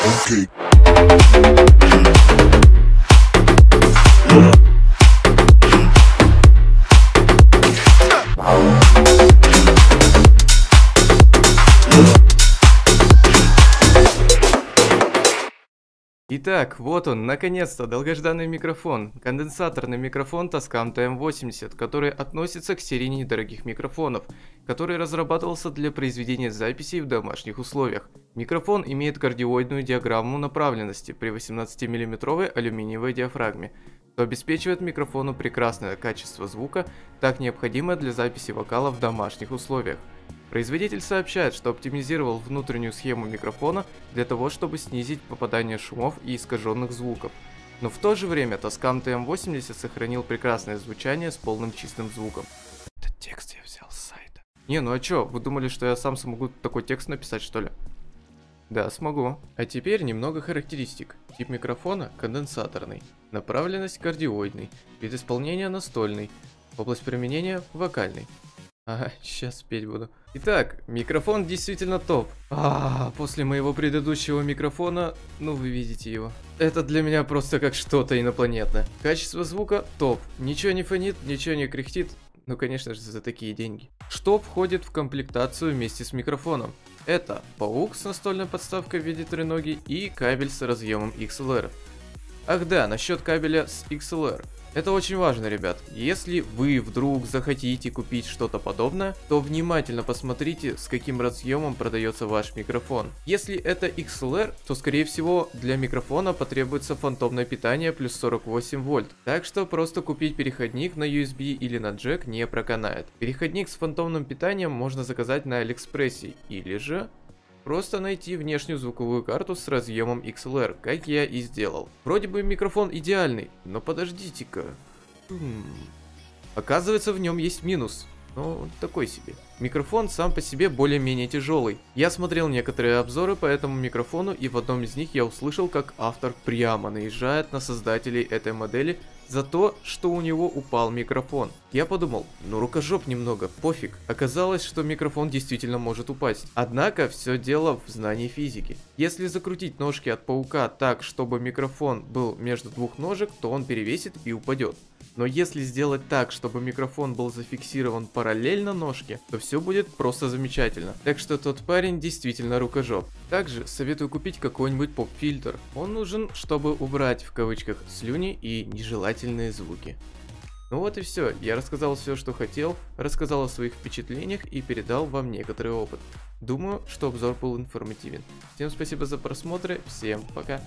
Okay. Yeah. Итак, вот он, наконец-то, долгожданный микрофон. Конденсаторный микрофон Tascam TM80, который относится к серии недорогих микрофонов, который разрабатывался для произведения записей в домашних условиях. Микрофон имеет кардиоидную диаграмму направленности при 18 миллиметровой алюминиевой диафрагме, что обеспечивает микрофону прекрасное качество звука, так необходимое для записи вокала в домашних условиях. Производитель сообщает, что оптимизировал внутреннюю схему микрофона для того, чтобы снизить попадание шумов и искаженных звуков. Но в то же время Tascam TM80 сохранил прекрасное звучание с полным чистым звуком. Этот текст я взял с сайта. Не, ну а чё, вы думали, что я сам смогу такой текст написать, что ли? Да, смогу. А теперь немного характеристик. Тип микрофона – конденсаторный. Направленность – кардиоидный. Вид исполнения – настольный. Область применения – вокальный. Ага, сейчас петь буду. Итак, микрофон действительно топ. А, после моего предыдущего микрофона, ну вы видите его. Это для меня просто как что-то инопланетное. Качество звука топ. Ничего не фонит, ничего не кряхтит. Ну, конечно же, за такие деньги. Что входит в комплектацию вместе с микрофоном? Это паук с настольной подставкой в виде треноги и кабель с разъемом XLR. Ах да, насчет кабеля с XLR. Это очень важно, ребят. Если вы вдруг захотите купить что-то подобное, то внимательно посмотрите, с каким разъемом продается ваш микрофон. Если это XLR, то скорее всего для микрофона потребуется фантомное питание плюс 48 вольт. Так что просто купить переходник на USB или на джек не проканает. Переходник с фантомным питанием можно заказать на Алиэкспрессе или же Просто найти внешнюю звуковую карту с разъемом XLR, как я и сделал. Вроде бы микрофон идеальный, но подождите-ка. Оказывается, в нем есть минус. Но такой себе. Микрофон сам по себе более-менее тяжелый. Я смотрел некоторые обзоры по этому микрофону, и в одном из них я услышал, как автор прямо наезжает на создателей этой модели за то, что у него упал микрофон. Я подумал, ну рукожоп немного, пофиг. Оказалось, что микрофон действительно может упасть. Однако, все дело в знании физики. Если закрутить ножки от паука так, чтобы микрофон был между двух ножек, то он перевесит и упадет. Но если сделать так, чтобы микрофон был зафиксирован параллельно ножке, то все будет просто замечательно. Так что тот парень действительно рукожоп. Также советую купить какой-нибудь поп-фильтр. Он нужен, чтобы убрать в кавычках слюни и нежелательные звуки. Ну вот и все, я рассказал все, что хотел, рассказал о своих впечатлениях и передал вам некоторый опыт. Думаю, что обзор был информативен. Всем спасибо за просмотр, всем пока.